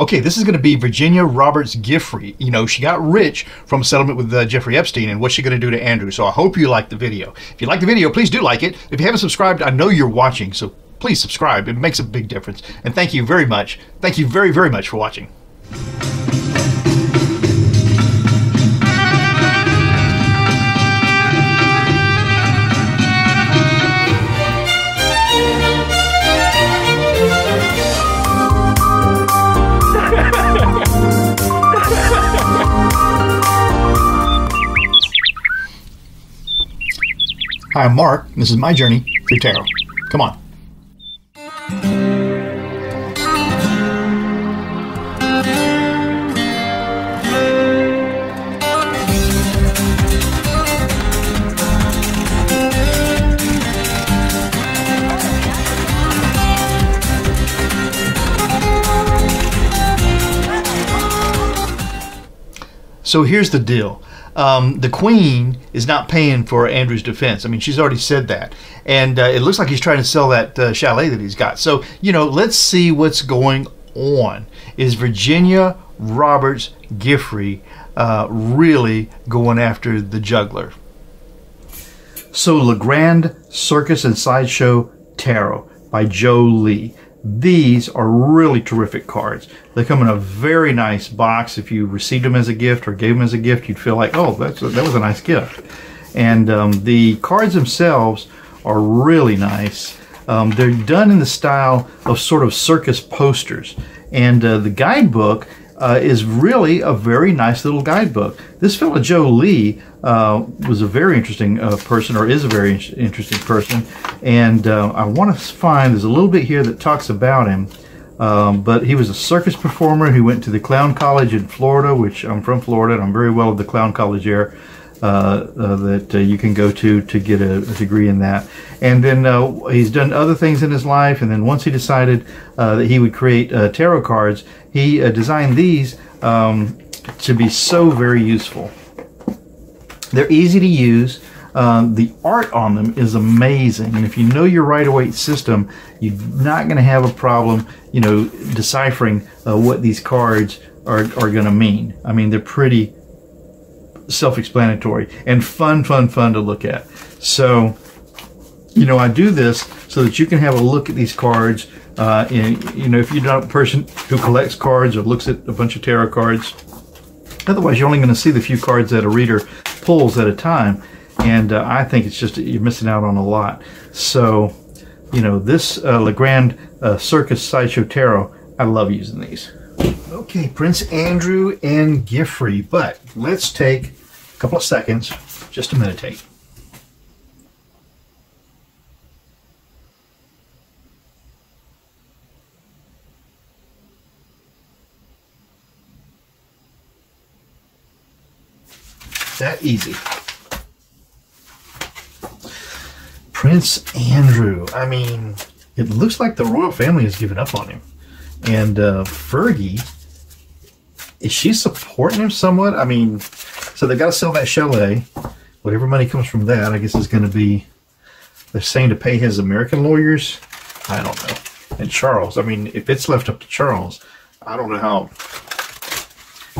Okay, this is going to be Virginia Roberts Giuffre. You know, she got rich from settlement with uh, Jeffrey Epstein, and what's she going to do to Andrew? So I hope you like the video. If you like the video, please do like it. If you haven't subscribed, I know you're watching, so please subscribe. It makes a big difference. And thank you very much. Thank you very, very much for watching. Hi, I'm Marc. and This is my journey through tarot. Come on. So here's the deal. Um, the queen is not paying for Andrew's defense. I mean, she's already said that. And uh, it looks like he's trying to sell that uh, chalet that he's got. So, you know, let's see what's going on. Is Virginia Roberts Giuffre uh, really going after the juggler? So, Le Grand Circus and Sideshow Tarot by Joe Lee. These are really terrific cards. They come in a very nice box. If you received them as a gift or gave them as a gift, you'd feel like, oh, that's a, that was a nice gift. And um, the cards themselves are really nice. Um, they're done in the style of sort of circus posters. And uh, the guidebook uh, is really a very nice little guidebook. This fellow Joe Lee uh, was a very interesting uh, person, or is a very interesting person, and uh, I want to find there's a little bit here that talks about him. Um, but he was a circus performer. He went to the Clown College in Florida, which I'm from Florida, and I'm very well at the Clown College there. Uh, uh, that uh, you can go to to get a, a, degree in that. And then uh, he's done other things in his life. And then once he decided uh, that he would create uh, tarot cards, he designed these um, to be so very useful. They're easy to use. Um, the art on them is amazing, and if you know your Rider-Waite system, you're not going to have a problem, you know, deciphering what these cards are, are going to mean. I mean, they're pretty self-explanatory and fun, fun, fun to look at. So, you know, I do this so that you can have a look at these cards. Uh, and, you know, if you're not a person who collects cards or looks at a bunch of tarot cards, otherwise you're only going to see the few cards that a reader pulls at a time. And uh, I think it's just you're missing out on a lot. So, you know, this uh, Le Grand uh, Circus Sideshow Tarot, I love using these. Okay, Prince Andrew and Giuffre, but let's take a couple of seconds just to meditate. That easy. Prince Andrew. I mean, it looks like the royal family has given up on him. And uh, Fergie, is she supporting him somewhat? I mean, so they've got to sell that chalet. Whatever money comes from that, I guess, is going to be. They're saying to pay his American lawyers. I don't know. And Charles. I mean, if it's left up to Charles, I don't know how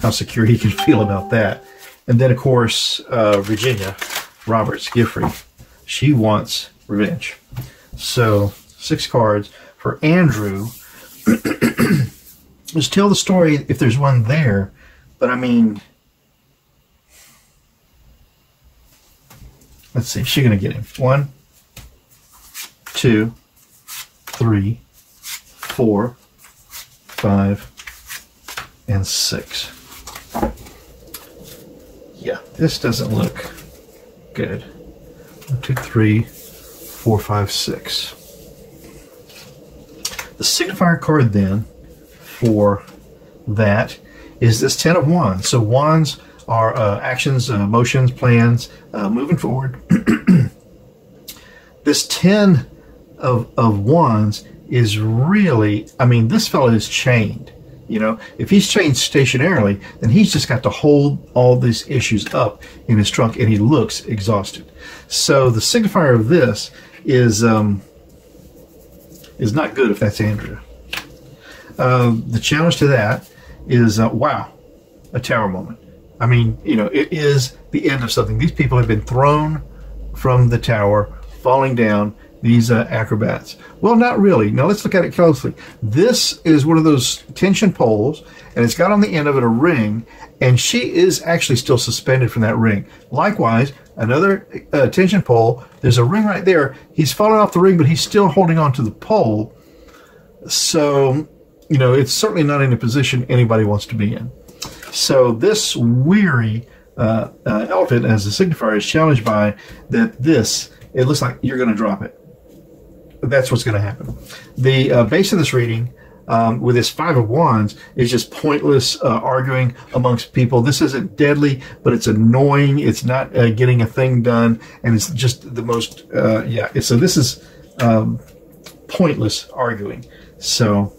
how secure he can feel about that. And then, of course, uh, Virginia Roberts Giuffre. She wants revenge. So six cards for Andrew. Just tell the story if there's one there. But I mean, Let's see. She's to get him. One, two, three, four, five, and six. Yeah, this doesn't look good. One, two, three, four, five, six. The signifier card then for that is this Ten of Wands. So Wands are uh, actions, uh, motions, plans uh, moving forward. this 10 of, of wands is really, I mean, this fellow is chained. You know, if he's chained stationarily, then he's just got to hold all these issues up in his trunk and he looks exhausted. So the signifier of this is um, is not good if that's Andrew. Uh, the challenge to that is uh, wow, a tower moment. I mean, you know, it is the end of something. These people have been thrown from the tower, falling down. These uh, acrobats. Well, not really. Now let's look at it closely. This is one of those tension poles, and it's got on the end of it a ring, and she is actually still suspended from that ring. Likewise, another uh, tension pole. There's a ring right there. He's fallen off the ring, but he's still holding on to the pole. So, you know, it's certainly not in a position anybody wants to be in. So this weary uh, uh, elephant, as the signifier, is challenged by that this, it looks like you're going to drop it. That's what's going to happen. The uh, base of this reading um, with this five of wands is just pointless uh, arguing amongst people. This isn't deadly, but it's annoying. It's not uh, getting a thing done, and it's just the most uh, yeah. So this is um, pointless arguing. So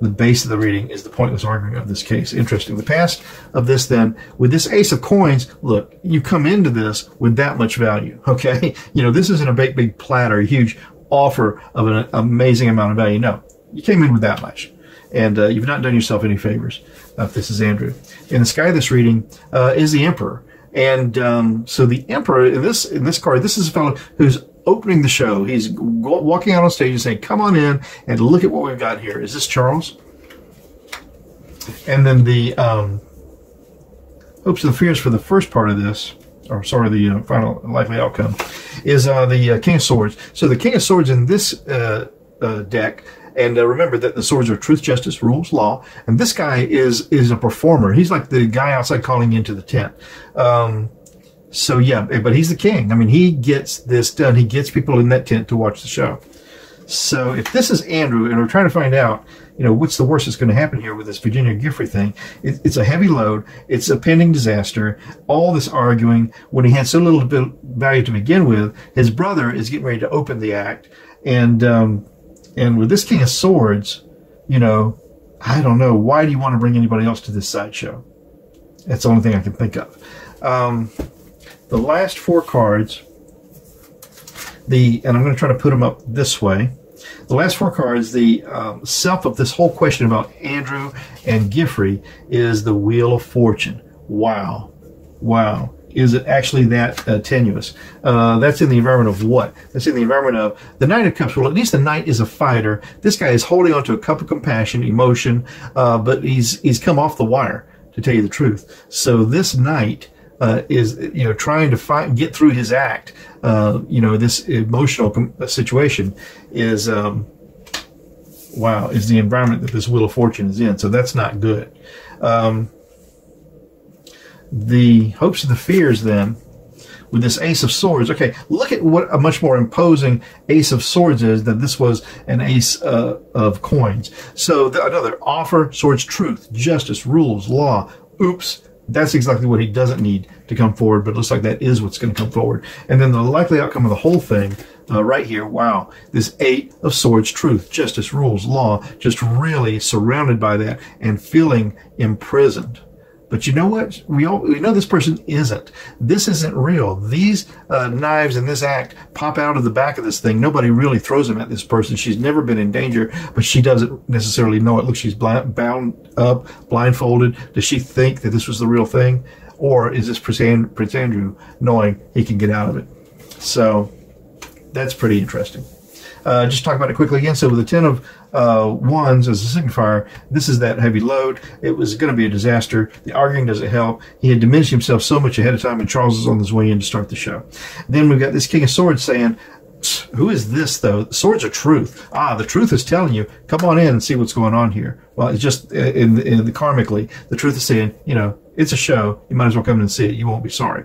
the base of the reading is the pointless arguing of this case. Interesting. The past of this then, with this ace of coins, look, you come into this with that much value, okay? You know, this isn't a big, big platter, a huge offer of an amazing amount of value. No, you came in with that much. And uh, you've not done yourself any favors. Uh, this is Andrew. In the sky this reading uh, is the Emperor. And um, so the Emperor, in this, in this card, this is a fellow who's opening the show. He's walking out on stage and saying, come on in and look at what we've got here. Is this Charles? And then the um, hopes and fears for the first part of this, or sorry, the uh, final likely outcome, is uh, the uh, King of Swords. So the King of Swords in this uh, uh, deck and uh, remember that the swords are truth, justice, rules, law. And this guy is is a performer. He's like the guy outside calling into the tent. Um, so yeah, but he's the king. I mean, he gets this done. He gets people in that tent to watch the show. So if this is Andrew, and we're trying to find out, you know, what's the worst that's going to happen here with this Virginia Giuffre thing? It, it's a heavy load. It's a pending disaster. All this arguing when he had so little value to begin with. His brother is getting ready to open the act, and um, and with this King of Swords, you know, I don't know. Why do you want to bring anybody else to this sideshow? That's the only thing I can think of. Um, the last four cards, the and I'm going to try to put them up this way. The last four cards, the um, self of this whole question about Andrew and Giuffre is the Wheel of Fortune. Wow. Wow is it actually that uh, tenuous? Uh, that's in the environment of what? That's in the environment of the Knight of Cups. Well, at least the Knight is a fighter. This guy is holding on to a cup of compassion, emotion, uh, but he's he's come off the wire to tell you the truth. So this Knight uh, is you know trying to find get through his act. Uh, you know this emotional com- situation is. Um, wow, is the environment that this Wheel of Fortune is in. So that's not good. Um, the hopes and the fears then with this ace of swords okay look at what a much more imposing ace of swords is than this was an ace uh, of coins so the, another offer swords truth justice rules law oops that's exactly what he doesn't need to come forward but it looks like that is what's going to come forward. And then the likely outcome of the whole thing uh, right here wow this eight of swords truth justice rules law just really surrounded by that and feeling imprisoned but you know what? We all we know this person isn't. This isn't real. These uh, knives in this act pop out of the back of this thing. Nobody really throws them at this person. She's never been in danger, but she doesn't necessarily know it. Look, she's blind, bound up, blindfolded. Does she think that this was the real thing, or is this Prince Andrew knowing he can get out of it? So that's pretty interesting. Uh, just talk about it quickly again. So with the ten of uh, wands as a signifier, this is that heavy load. It was going to be a disaster. The arguing doesn't help. He had diminished himself so much ahead of time, and Charles is on his way in to start the show. Then we've got this King of Swords saying, who is this though? Swords of truth. Ah, the truth is telling you, come on in and see what's going on here. Well, it's just uh, in, in the karmically, the truth is saying, you know, it's a show. You might as well come in and see it. You won't be sorry.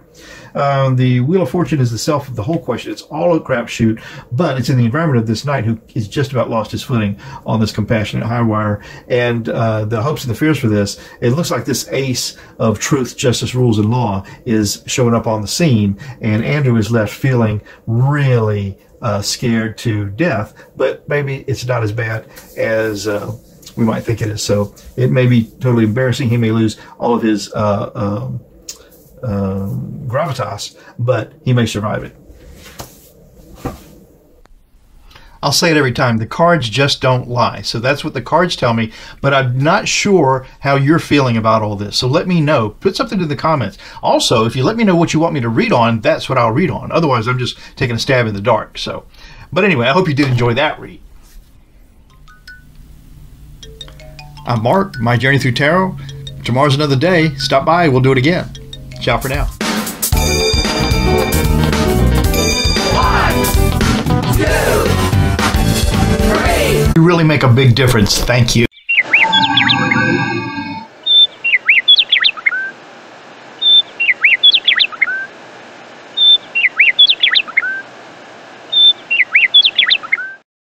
Um, the Wheel of Fortune is the self of the whole question. It's all a crapshoot, but it's in the environment of this knight who is just about lost his footing on this compassionate high wire. And uh, the hopes and the fears for this, it looks like this ace of truth, justice, rules, and law is showing up on the scene, and Andrew is left feeling really uh, scared to death. But maybe it's not as bad as. Uh, we might think it is. So it may be totally embarrassing. He may lose all of his uh, um, um, gravitas, but he may survive it. I'll say it every time. The cards just don't lie. So that's what the cards tell me. But I'm not sure how you're feeling about all this. So let me know. Put something in the comments. Also, if you let me know what you want me to read on, that's what I'll read on. Otherwise, I'm just taking a stab in the dark. So, but anyway, I hope you did enjoy that read. I'm Marc. My journey through tarot. Tomorrow's another day. Stop by. We'll do it again. Ciao for now. One, two, three. You really make a big difference. Thank you.